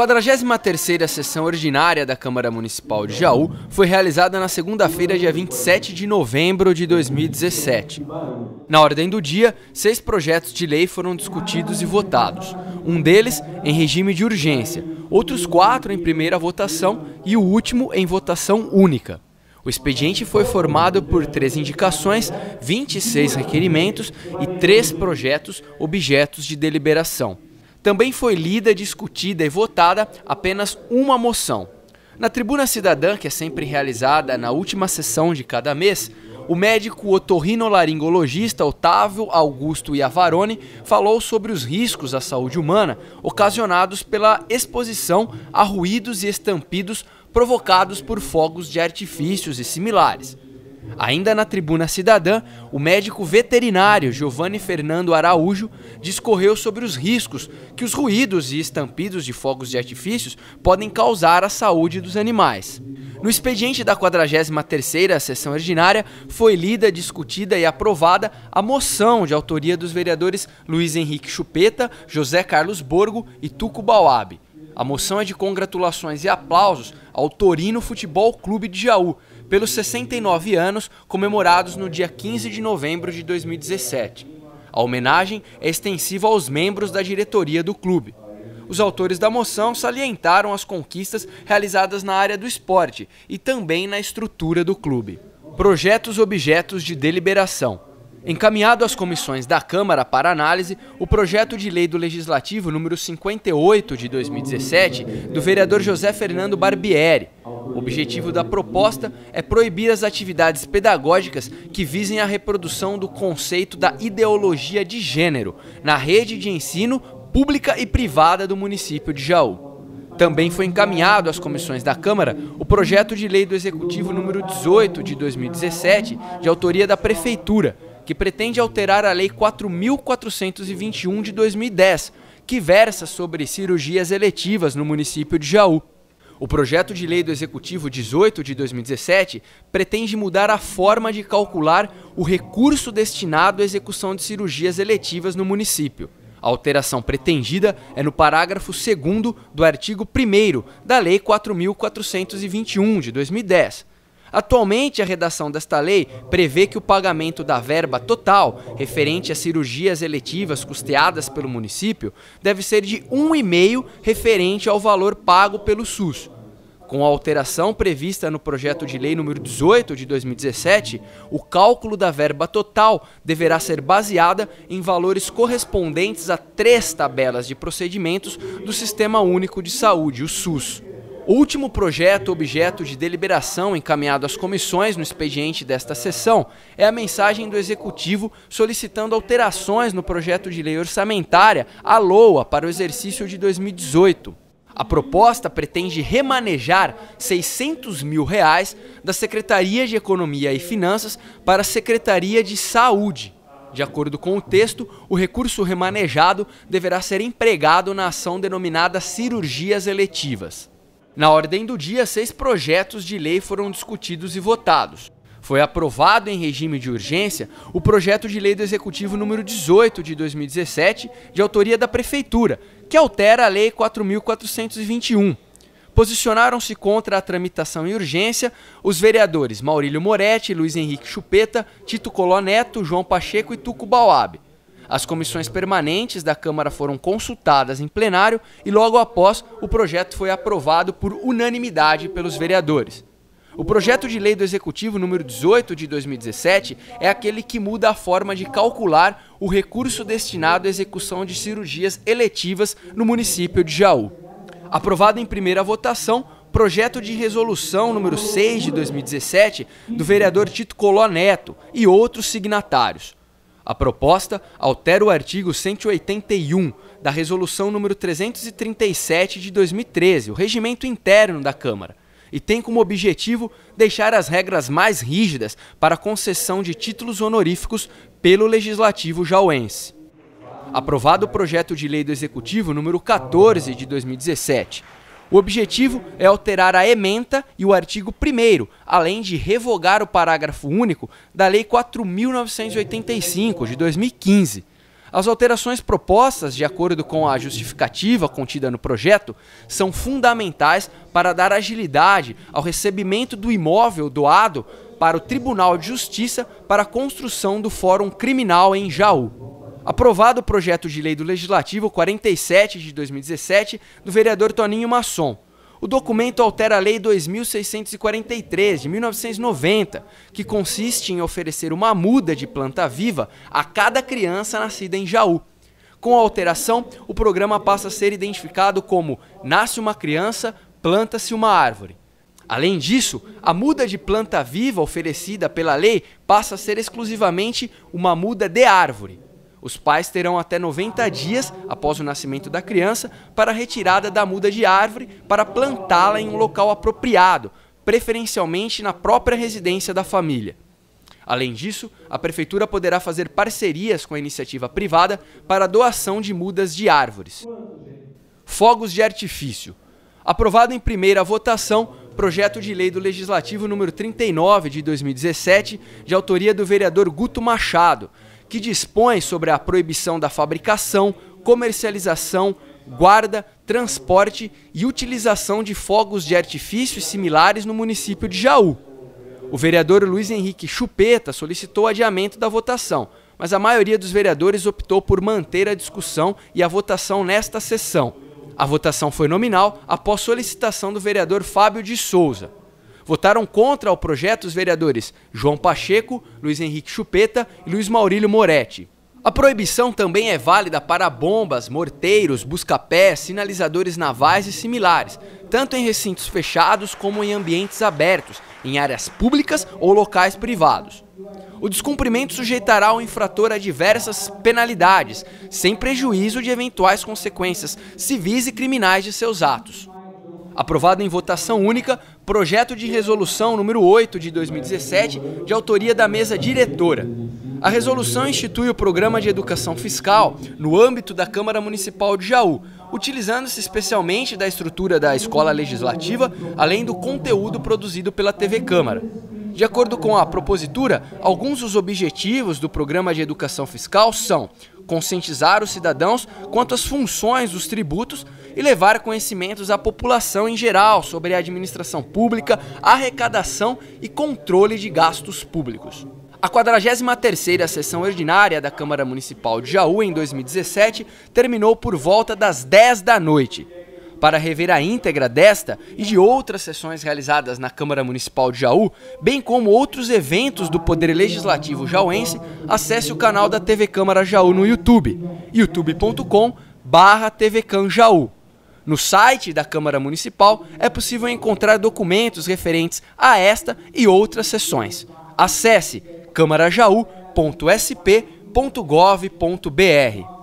43ª sessão ordinária da Câmara Municipal de Jaú foi realizada na segunda-feira, dia 27 de novembro de 2017. Na ordem do dia, seis projetos de lei foram discutidos e votados. Um deles em regime de urgência, outros quatro em primeira votação e o último em votação única. O expediente foi formado por três indicações, 26 requerimentos e três projetos objetos de deliberação. Também foi lida, discutida e votada apenas uma moção. Na Tribuna Cidadã, que é sempre realizada na última sessão de cada mês, o médico otorrinolaringologista Otávio Augusto Iavarone falou sobre os riscos à saúde humana ocasionados pela exposição a ruídos e estampidos provocados por fogos de artifícios e similares. Ainda na tribuna cidadã, o médico veterinário Giovanni Fernando Araújo discorreu sobre os riscos que os ruídos e estampidos de fogos de artifícios podem causar à saúde dos animais. No expediente da 43ª sessão ordinária, foi lida, discutida e aprovada a moção de autoria dos vereadores Luiz Henrique Chupeta, José Carlos Borgo e Tuco Bauab. A moção é de congratulações e aplausos ao Torino Futebol Clube de Jaú, pelos 69 anos comemorados no dia 15 de novembro de 2017. A homenagem é extensiva aos membros da diretoria do clube. Os autores da moção salientaram as conquistas realizadas na área do esporte e também na estrutura do clube. Projetos objetos de deliberação. Encaminhado às comissões da Câmara para análise, o projeto de lei do Legislativo número 58 de 2017, do vereador José Fernando Barbieri. O objetivo da proposta é proibir as atividades pedagógicas que visem a reprodução do conceito da ideologia de gênero na rede de ensino pública e privada do município de Jaú. Também foi encaminhado às comissões da Câmara o projeto de lei do Executivo número 18 de 2017, de autoria da Prefeitura, que pretende alterar a Lei 4.421 de 2010, que versa sobre cirurgias eletivas no município de Jaú. O projeto de lei do Executivo 18 de 2017 pretende mudar a forma de calcular o recurso destinado à execução de cirurgias eletivas no município. A alteração pretendida é no parágrafo 2 do artigo 1 da Lei 4.421 de 2010, Atualmente, a redação desta lei prevê que o pagamento da verba total referente a cirurgias eletivas custeadas pelo município deve ser de 1,5 referente ao valor pago pelo SUS. Com a alteração prevista no projeto de lei número 18 de 2017, o cálculo da verba total deverá ser baseada em valores correspondentes a três tabelas de procedimentos do Sistema Único de Saúde, o SUS. O último projeto objeto de deliberação encaminhado às comissões no expediente desta sessão é a mensagem do Executivo solicitando alterações no projeto de lei orçamentária, a LOA, para o exercício de 2018. A proposta pretende remanejar 600 mil reais da Secretaria de Economia e Finanças para a Secretaria de Saúde. De acordo com o texto, o recurso remanejado deverá ser empregado na ação denominada cirurgias eletivas. Na ordem do dia, seis projetos de lei foram discutidos e votados. Foi aprovado em regime de urgência o projeto de lei do Executivo número 18 de 2017, de autoria da Prefeitura, que altera a Lei 4.421. Posicionaram-se contra a tramitação em urgência os vereadores Maurílio Moretti, Luiz Henrique Chupeta, Tito Coló Neto, João Pacheco e Tuco. As comissões permanentes da Câmara foram consultadas em plenário e logo após o projeto foi aprovado por unanimidade pelos vereadores. O projeto de lei do Executivo número 18 de 2017 é aquele que muda a forma de calcular o recurso destinado à execução de cirurgias eletivas no município de Jaú. Aprovado em primeira votação, projeto de resolução número 6 de 2017 do vereador Tito Coló Neto e outros signatários. A proposta altera o artigo 181 da Resolução número 337 de 2013, o regimento interno da Câmara, e tem como objetivo deixar as regras mais rígidas para a concessão de títulos honoríficos pelo Legislativo jauense. Aprovado o projeto de lei do Executivo número 14 de 2017, o objetivo é alterar a ementa e o artigo 1 além de revogar o parágrafo único da Lei 4.985 de 2015. As alterações propostas, de acordo com a justificativa contida no projeto, são fundamentais para dar agilidade ao recebimento do imóvel doado para o Tribunal de Justiça para a construção do Fórum Criminal em Jaú. Aprovado o projeto de lei do Legislativo 47 de 2017 do vereador Toninho Masson. O documento altera a Lei 2643 de 1990, que consiste em oferecer uma muda de planta viva a cada criança nascida em Jaú. Com a alteração, o programa passa a ser identificado como Nasce uma criança, planta-se uma árvore. Além disso, a muda de planta viva oferecida pela lei passa a ser exclusivamente uma muda de árvore. Os pais terão até 90 dias após o nascimento da criança para a retirada da muda de árvore para plantá-la em um local apropriado, preferencialmente na própria residência da família. Além disso, a prefeitura poderá fazer parcerias com a iniciativa privada para a doação de mudas de árvores. Fogos de artifício. Aprovado em primeira votação, projeto de lei do Legislativo número 39 de 2017, de autoria do vereador Guto Machado, que dispõe sobre a proibição da fabricação, comercialização, guarda, transporte e utilização de fogos de artifício e similares no município de Jaú. O vereador Luiz Henrique Chupeta solicitou adiamento da votação, mas a maioria dos vereadores optou por manter a discussão e a votação nesta sessão. A votação foi nominal após solicitação do vereador Fábio de Souza. Votaram contra o projeto os vereadores João Pacheco, Luiz Henrique Chupeta e Luiz Maurílio Moretti. A proibição também é válida para bombas, morteiros, busca-pés, sinalizadores navais e similares, tanto em recintos fechados como em ambientes abertos, em áreas públicas ou locais privados. O descumprimento sujeitará o infrator a diversas penalidades, sem prejuízo de eventuais consequências civis e criminais de seus atos aprovado em votação única, projeto de resolução número 8 de 2017, de autoria da mesa diretora. A resolução institui o programa de educação fiscal no âmbito da Câmara Municipal de Jaú, utilizando-se especialmente da estrutura da escola legislativa, além do conteúdo produzido pela TV Câmara. De acordo com a propositura, alguns dos objetivos do programa de educação fiscal são conscientizar os cidadãos quanto às funções dos tributos e levar conhecimentos à população em geral sobre a administração pública, arrecadação e controle de gastos públicos. A 43ª sessão ordinária da Câmara Municipal de Jaú em 2017 terminou por volta das 10 da noite. Para rever a íntegra desta e de outras sessões realizadas na Câmara Municipal de Jaú, bem como outros eventos do Poder Legislativo jauense, acesse o canal da TV Câmara Jaú no YouTube, youtube.com barra Jaú. No site da Câmara Municipal é possível encontrar documentos referentes a esta e outras sessões. Acesse câmarajaú.sp.gov.br.